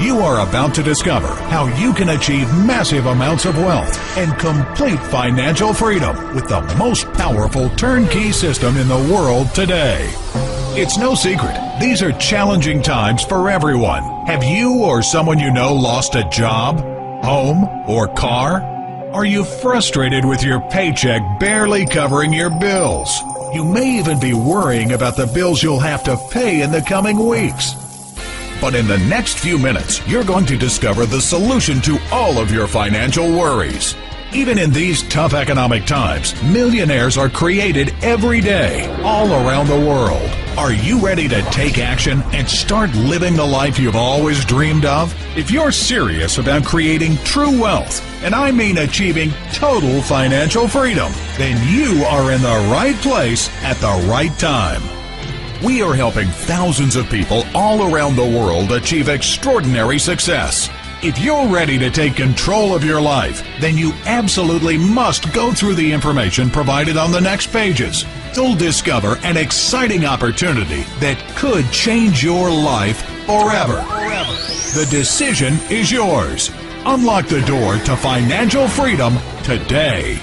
You are about to discover how you can achieve massive amounts of wealth and complete financial freedom with the most powerful turnkey system in the world today. It's no secret, these are challenging times for everyone. Have you or someone you know lost a job, home, or car? Are you frustrated with your paycheck barely covering your bills? You may even be worrying about the bills you'll have to pay in the coming weeks. But in the next few minutes, you're going to discover the solution to all of your financial worries. Even in these tough economic times, millionaires are created every day, all around the world. Are you ready to take action and start living the life you've always dreamed of? If you're serious about creating true wealth, and I mean achieving total financial freedom, then you are in the right place at the right time. We are helping thousands of people all around the world achieve extraordinary success. If you're ready to take control of your life, then you absolutely must go through the information provided on the next pages. You'll discover an exciting opportunity that could change your life forever. The decision is yours. Unlock the door to financial freedom today.